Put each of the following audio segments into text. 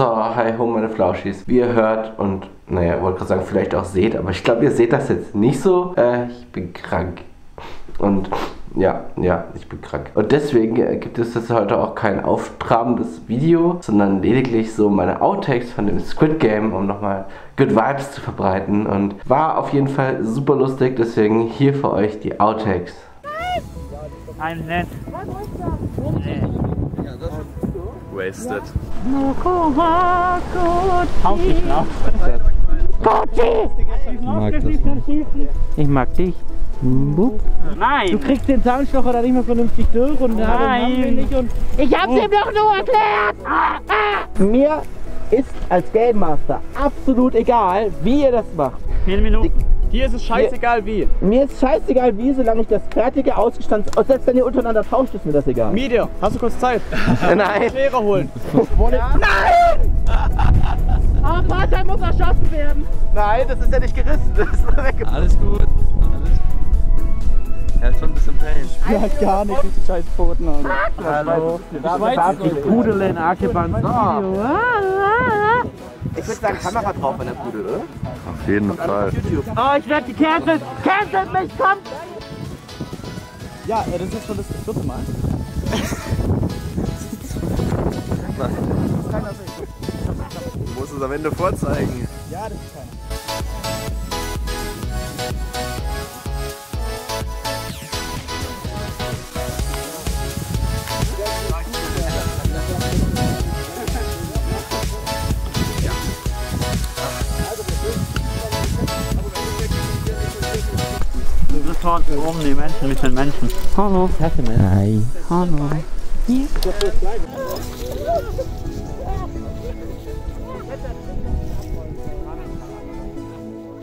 So, hi ho meine Flauschis. Wie ihr hört und, naja, wollte gerade sagen, vielleicht auch seht, aber ich glaube, ihr seht das jetzt nicht so. Äh, ich bin krank. Und ja, ja, ich bin krank. Und deswegen äh, gibt es jetzt heute auch kein auftrabendes Video, sondern lediglich so meine Outtakes von dem Squid Game, um nochmal Good Vibes zu verbreiten. Und war auf jeden Fall super lustig, deswegen hier für euch die Outtakes. I'm nett. Nee. Wasted. Auf die Schnauze. Ich mag das nicht. Ich mag dich. Bup. Du Nein! kriegst den Zahnstocher da nicht mehr vernünftig durch und den haben wir Nein. nicht und ich hab's ihm doch nur erklärt! Mir ist als Game Master absolut egal, wie ihr das macht. Vier Minuten. Hier ist es scheißegal wie. Mir ist scheißegal wie, solange ich das fertige ausgestanzt. Und selbst wenn ihr untereinander tauscht, ist mir das egal. Media, hast du kurz Zeit? Nein! Lehrer holen. Nein! Ah, Vater muss erschossen werden! Nein, das ist ja nicht gerissen. Das ist nur weggebracht. Alles gut. Alles gut. Er hat schon ein bisschen Pain. Ja, gar nicht, diese scheiß Pfoten, Alter. Hallo. Die Pudel in Akebans Video. Ich würde sagen, Kamera drauf an der Pudel, oder? Auf jeden Fall. Oh, ich werde gecancelt! Cancelt mich, kommt! Ja, das ist schon das dritte Mal. Du musst es am Ende vorzeigen. Ja, das ist keiner. Sofort um die Menschen mit den Menschen. Hallo. Nein. Hallo. Ich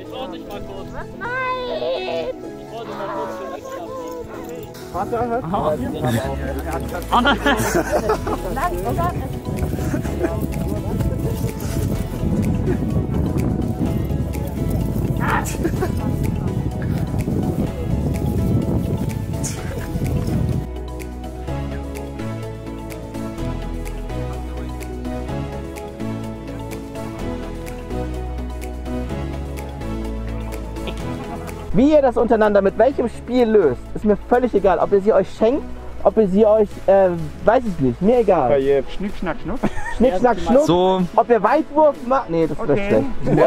wollte dich mal kurz. Nein! Ich Wie ihr das untereinander mit welchem Spiel löst, ist mir völlig egal. Ob ihr sie euch schenkt, ob ihr sie euch, äh, weiß ich nicht, mir egal. Schnick, schnack, schnuck. Schnick, schnack, schnuck. So, Ob ihr Weitwurf macht, nee, das wäre schlecht. Ähm,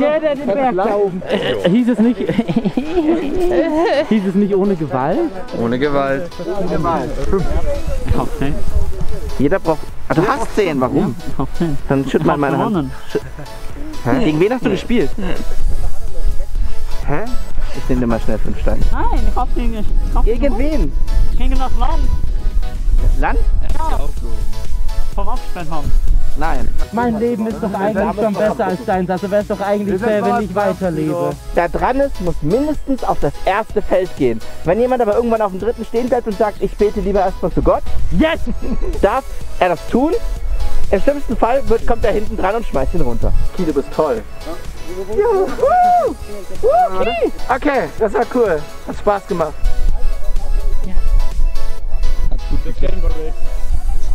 Der, der den Berg da oben. hieß es nicht. hieß es nicht ohne Gewalt? ohne Gewalt. Okay. jeder braucht. Ah, du hast 10, warum? Okay. Dann schütt mal meine Hand. Hä? Gegen wen hast du gespielt? Hä? Dir mal schnell 5 Steine. Nein, ich hab gegen, ich hab Gegen wen? gegen das Land Land? vom Abspann haben. Nein. Mein Leben ist doch eigentlich schon besser als deins. Also wäre es doch eigentlich fair, wenn ich weiterlebe. Wer dran ist, muss mindestens auf das erste Feld gehen. Wenn jemand aber irgendwann auf dem dritten stehen bleibt und sagt, ich bete lieber erstmal zu Gott, Yes! darf er das tun. Im schlimmsten Fall wird, kommt er hinten dran und schmeißt ihn runter. Ki, du bist toll. Juhu! Ki! Okay, das war cool. Hat Spaß gemacht.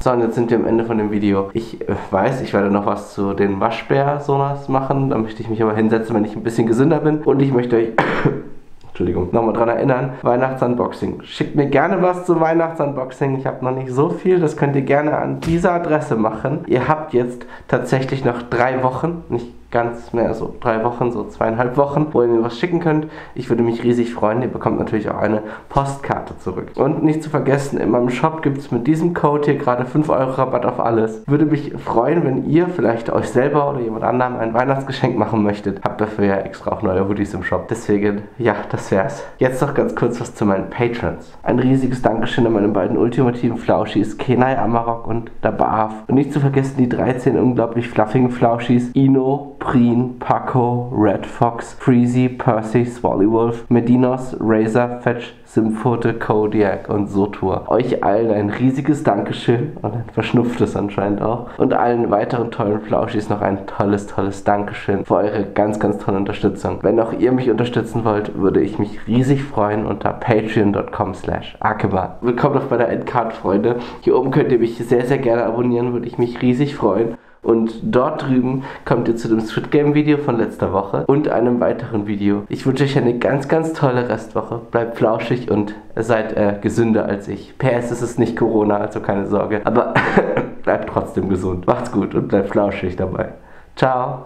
So, und jetzt sind wir am Ende von dem Video. Ich äh, weiß, ich werde noch was zu den Waschbär-Sonas machen. Da möchte ich mich aber hinsetzen, wenn ich ein bisschen gesünder bin. Und ich möchte euch. Entschuldigung, nochmal dran erinnern, Weihnachtsunboxing. Schickt mir gerne was zum Weihnachtsunboxing. Ich habe noch nicht so viel, das könnt ihr gerne an dieser Adresse machen. Ihr habt jetzt tatsächlich noch drei Wochen, nicht ganz mehr, so drei Wochen, so zweieinhalb Wochen, wo ihr mir was schicken könnt. Ich würde mich riesig freuen. Ihr bekommt natürlich auch eine Postkarte zurück. Und nicht zu vergessen, in meinem Shop gibt es mit diesem Code hier gerade 5 Euro Rabatt auf alles. Würde mich freuen, wenn ihr vielleicht euch selber oder jemand anderem ein Weihnachtsgeschenk machen möchtet. Habt dafür ja extra auch neue Hoodies im Shop. Deswegen, ja, das wär's. Jetzt noch ganz kurz was zu meinen Patrons. Ein riesiges Dankeschön an meine beiden ultimativen Flauschis, Kenai Amarok und Dabav. Und nicht zu vergessen die 13 unglaublich fluffigen Flauschis, Ino, Preen, Paco, Red Fox, Freezy, Percy, Swallywolf, Medinos, Razor, Fetch, Symphote, Kodiak und Sotur. Euch allen ein riesiges Dankeschön und ein verschnupftes anscheinend auch. Und allen weiteren tollen Flauschis noch ein tolles, tolles Dankeschön für eure ganz, ganz tolle Unterstützung. Wenn auch ihr mich unterstützen wollt, würde ich mich riesig freuen unter patreon.com slash akeba. Willkommen noch bei der Endcard, Freunde. Hier oben könnt ihr mich sehr, sehr gerne abonnieren, würde ich mich riesig freuen. Und dort drüben kommt ihr zu dem Squid Game Video von letzter Woche und einem weiteren Video. Ich wünsche euch eine ganz, ganz tolle Restwoche. Bleibt flauschig und seid äh, gesünder als ich. PS, es ist nicht Corona, also keine Sorge. Aber bleibt trotzdem gesund. Macht's gut und bleibt flauschig dabei. Ciao.